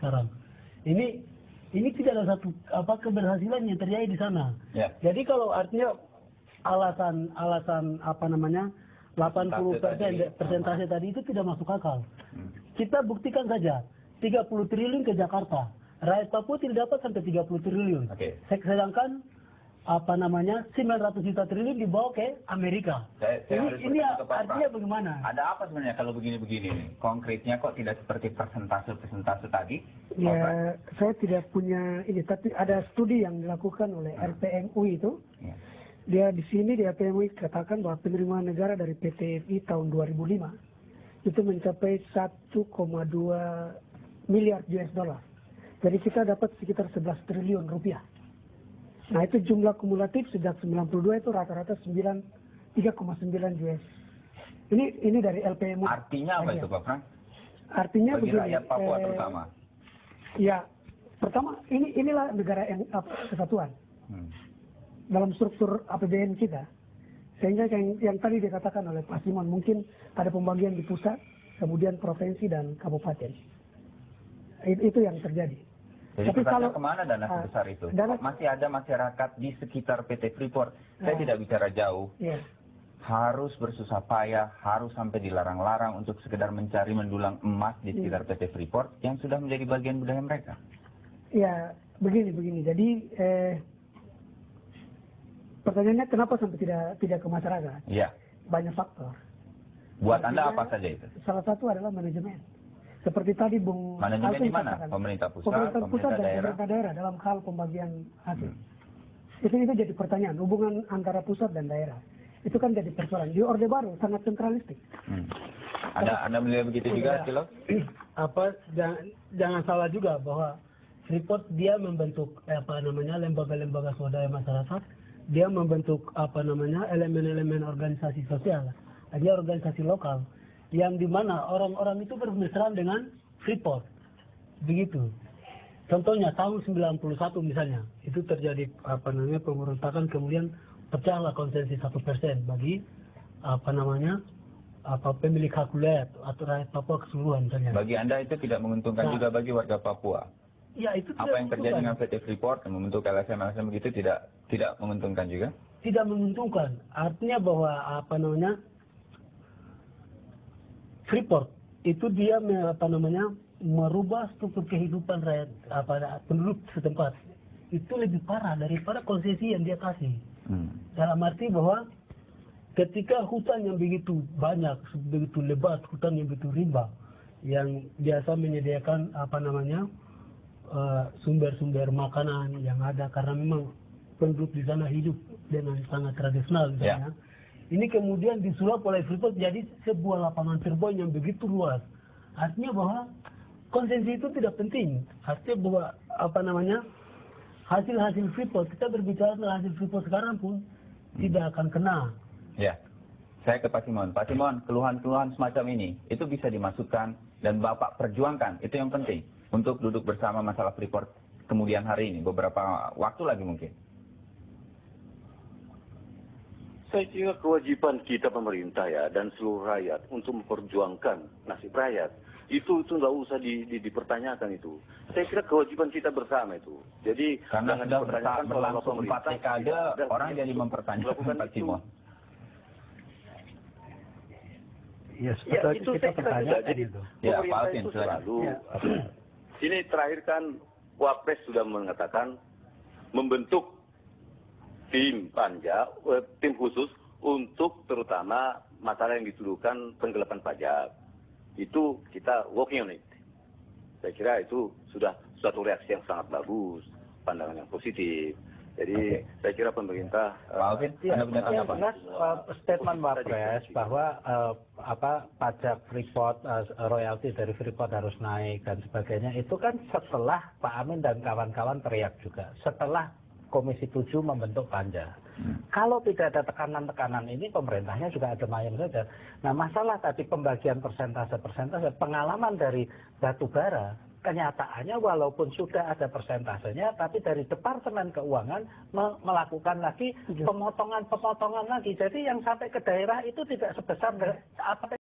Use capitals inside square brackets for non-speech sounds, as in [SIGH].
sekarang. Ini ini tidak ada satu apa keberhasilan yang terjadi di sana. Ya. Jadi kalau artinya alasan alasan apa namanya 80 persen persentase tadi itu tidak masuk akal. Hmm. Kita buktikan saja 30 triliun ke Jakarta. Rakyat Papua tidak dapat sampai 30 triliun. Oke. Sedangkan apa namanya 900 juta triliun dibawa ke Amerika. Saya- saya ini ini artinya bagaimana? Ada apa sebenarnya kalau begini-begini nih? Konkretnya kok tidak seperti persentase-persentase tadi? Ya, saya tidak punya ini, tapi ada studi yang dilakukan oleh RPMUI itu. Ya. Dia di sini di RPMUI katakan bahwa penerimaan negara dari PT FI tahun 2005 itu mencapai 1,2 miliar US dollar. Jadi kita dapat sekitar 11 triliun rupiah. Nah itu jumlah kumulatif sejak 92 itu rata-rata 9 3,9 US. Ini ini dari LPMUI. Artinya apa itu Pak Frank? Artinya Bagi begini. rakyat Papua eh, terutama. Ya, pertama ini inilah negara yang apa, kesatuan Hmm. dalam struktur APBN kita. Sehingga yang, yang tadi dikatakan oleh Pak Simon mungkin ada pembagian di pusat, kemudian provinsi dan kabupaten. It- Itu yang terjadi. Jadi kalau- ke mana dana ah, sebesar itu? dana- masih ada masyarakat di sekitar PT Freeport. Saya Ah. tidak bicara jauh. Ya, Harus bersusah payah, harus sampai dilarang-larang untuk sekedar mencari mendulang emas di Hmm. sekitar PT Freeport yang sudah menjadi bagian budaya mereka. ya begini begini. Jadi eh, pertanyaannya kenapa sampai tidak tidak ke masyarakat? Iya. Banyak faktor. Buat Anda apa saja itu? Salah satu adalah manajemen. Seperti tadi Bung Manajemen di mana? katakan. Pemerintah pusat, pemerintah pusat pemerintah dan daerah? pemerintah daerah dalam hal pembagian hasil. Hmm. Itu itu jadi pertanyaan hubungan antara pusat dan daerah. Itu kan jadi persoalan. Di Orde Baru sangat sentralistik. Hmm. Anda Anda melihat begitu juga, Iya. Cilo? [CLEARS THROAT] apa jangan, jangan salah juga bahwa Freeport dia membentuk eh, apa namanya lembaga-lembaga swadaya masyarakat, dia membentuk apa namanya elemen-elemen organisasi sosial, dia organisasi lokal yang di mana orang-orang itu bermesraan dengan Freeport, begitu. Contohnya tahun 91 misalnya itu terjadi apa namanya pemberontakan kemudian pecahlah konsensi satu persen bagi apa namanya apa pemilik hak atau rakyat Papua keseluruhan misalnya. Bagi Anda itu tidak menguntungkan Nah. juga bagi warga Papua. Ya itu Apa yang terjadi dengan. PT Freeport yang membentuk LSM LSM begitu tidak tidak menguntungkan juga? Tidak menguntungkan. Artinya bahwa apa namanya Freeport itu dia apa namanya merubah struktur kehidupan rakyat apa penduduk setempat itu lebih parah daripada konsesi yang dia kasih. Hmm. Dalam arti bahwa ketika hutan yang begitu banyak, begitu lebat, hutan yang begitu rimba, yang biasa menyediakan apa namanya eh, sumber-sumber makanan yang ada karena memang penduduk di sana hidup dengan sangat tradisional misalnya. Ini kemudian disulap oleh Freeport jadi sebuah lapangan terbang yang begitu luas. Artinya bahwa konsensi itu tidak penting. Artinya bahwa apa namanya hasil-hasil Freeport kita berbicara tentang hasil Freeport sekarang pun tidak akan kena. Ya. Saya ke Pak Simon. Pak Simon, keluhan-keluhan semacam ini itu bisa dimasukkan dan Bapak perjuangkan. Itu yang penting untuk duduk bersama masalah Freeport kemudian hari ini beberapa waktu lagi mungkin. Saya kira kewajiban kita pemerintah ya dan seluruh rakyat untuk memperjuangkan nasib rakyat. Itu itu nggak usah di, di- dipertanyakan itu. Saya kira kewajiban kita bersama itu. Jadi Karena jangan sudah dipertanyakan berta- kalau berlangsung empat dekade, orang jadi mempertanyakan Pak itu. Simon. Ya, Ya itu saya kira juga. Jadi gitu. Ya, Pak pemerintah Alvin, itu selalu. Ya. [CLEARS THROAT] Ini terakhir kan Wapres sudah mengatakan membentuk tim panja, eh, tim khusus untuk terutama masalah yang dituduhkan penggelapan pajak. Itu kita working on it. Saya kira itu sudah suatu reaksi yang sangat bagus, pandangan yang positif. Jadi Oke. saya kira pemerintah Pak Alvin, Anda punya yang tanggapan? jelas uh, statement Wapres bahwa uh, apa pajak Freeport uh, royalti dari Freeport harus naik dan sebagainya itu kan setelah Pak Amin dan kawan-kawan teriak juga setelah Komisi 7 membentuk panja. Kalau tidak ada tekanan-tekanan ini pemerintahnya juga ada mayem saja. Nah masalah tadi pembagian persentase-persentase pengalaman dari batu bara kenyataannya walaupun sudah ada persentasenya tapi dari Departemen Keuangan me- melakukan lagi pemotongan-pemotongan lagi. Jadi yang sampai ke daerah itu tidak sebesar apa